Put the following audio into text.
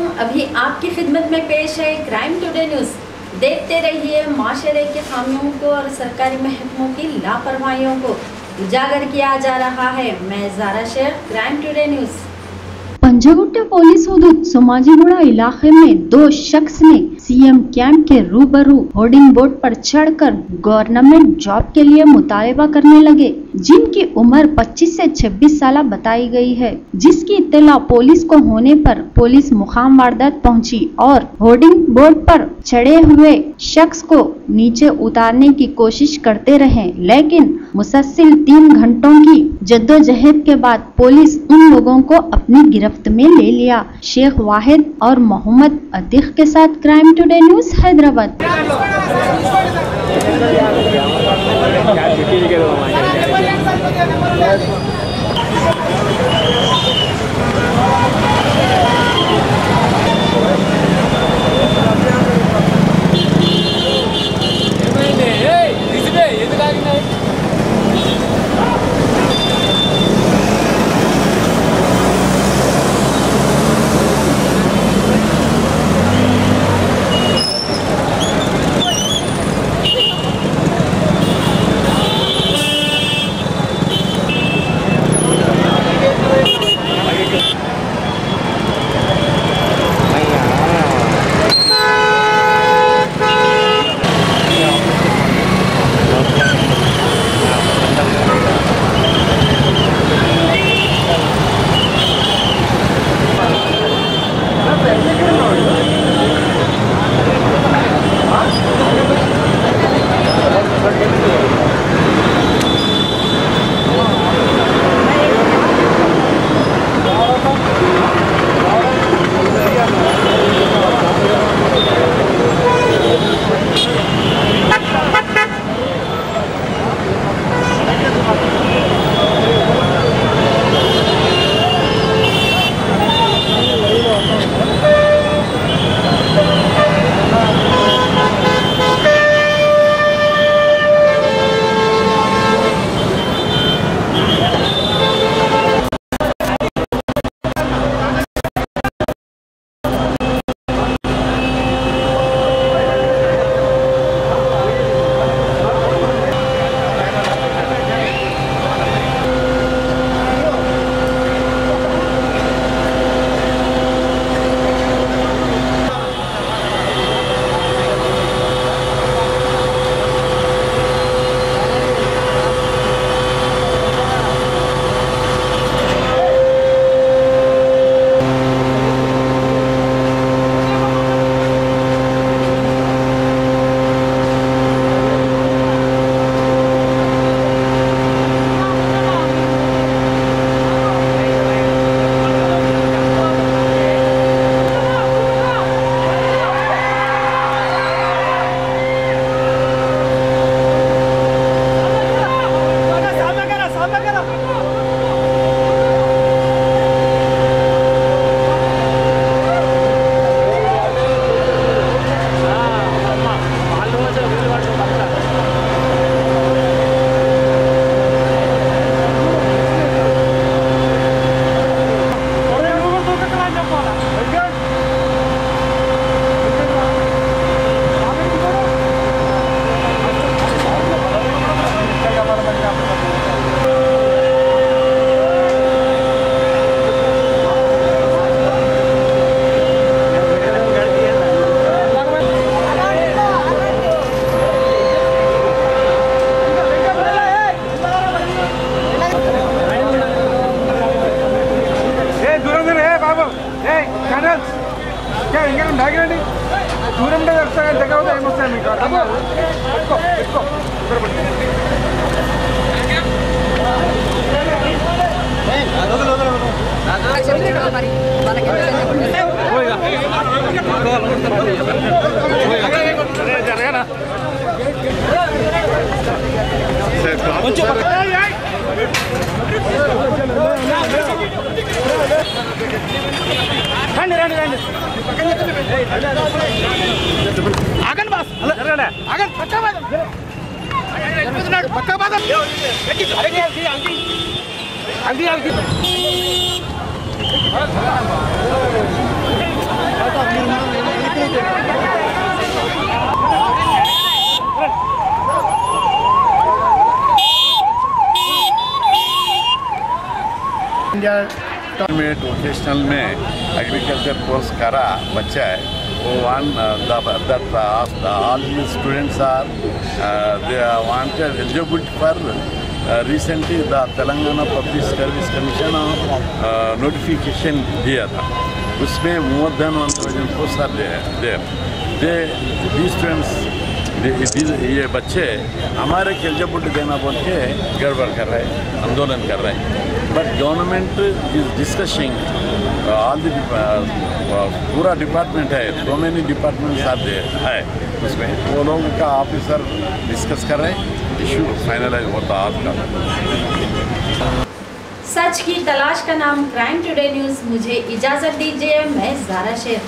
खिदमत में पेश है क्राइम टुडे न्यूज़ देखते रहिए माशरे के खामियों को और सरकारी महकमों की लापरवाहियों को। उजागर किया जा रहा है। मैं Zara Sheikh crime today news Panjagutta police हदूद सोमाजीगुड़ा इलाके में दो शख्स ने सीएम कैंप के रूबरू होर्डिंग बोर्ड पर चढ़कर गवर्नमेंट जॉब के लिए मुतालबा करने लगे, जिनकी उम्र 25 से 26 साल बताई गई है, जिसकी इत्तला पुलिस को होने पर पुलिस मुकाम वारदात पहुँची और होर्डिंग बोर्ड पर चढ़े हुए शख्स को नीचे उतारने की कोशिश करते रहे। लेकिन मुसलसिल तीन घंटों की जद्दोजहद के बाद पुलिस उन लोगों को अपनी गिरफ्त में ले लिया। शेख वाहिद और मोहम्मद अतीक के साथ crime welcome to news Hyderabad పెట్టుకో పెట్టుకో ఇక్కడ పెట్టు. ఏ, జరగనా? కొంచెం పక్క- ఏయ్, ఏయ్. రండి రండి రండి ఆగండి బాస్ ఆగండి పక్క బాదం పక్క బాదం అంది అంది Yeah. में वोकेशनल में एग्रीकल्चर कोर्स करा बच्चा है। वो one that all students are they wanted eligible for recently the Telangana public service commission notification दिया था। उसमें more than one thousand post are they they students ये बच्चे हमारे एलिजिबल देना बोल के गड़बड़ कर रहे हैं, आंदोलन कर रहे हैं। But government is discussing all the पूरा डिपार्टमेंट है सो मेनी डिपार्टमेंट्स आर है उसमें वो लोग का ऑफिसर डिस्कस कर रहे हैं इशू फाइनलाइज होता आज का। सच की तलाश का नाम क्राइम टुडे न्यूज़ मुझे इजाज़त दीजिए, मैं जारा शेख